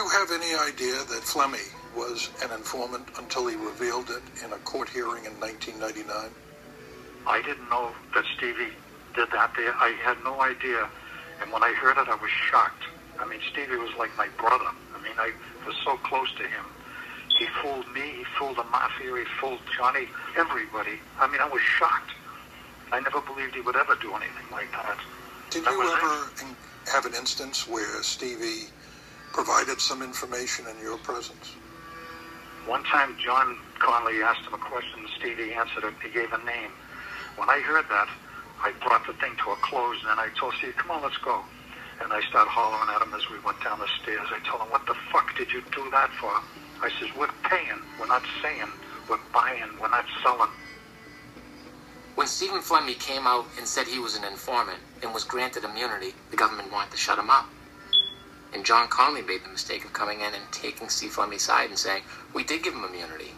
you have any idea that Flemmi was an informant until he revealed it in a court hearing in 1999? I didn't know that Stevie did that. I had no idea. And when I heard it, I was shocked. I mean, Stevie was like my brother. I mean, I was so close to him. He fooled me. He fooled the mafia. He fooled Johnny. Everybody. I mean, I was shocked. I never believed he would ever do anything like that. Did That you ever in- have an instance where Stevie provided some information in your presence? One time, John Connolly asked him a question. Stevie answered it. He gave a name. When I heard that, I brought the thing to a close, and then I told Stevie, "Come on, let's go." And I started hollering at him as we went down the stairs. I told him, "What the fuck did you do that for?" I says, "We're paying. We're not saying. We're buying. We're not selling." When Stephen Flemmi came out and said he was an informant and was granted immunity, the government wanted to shut him up. And John Connolly made the mistake of coming in and taking Steve Flemmi's side and saying, We did give him immunity.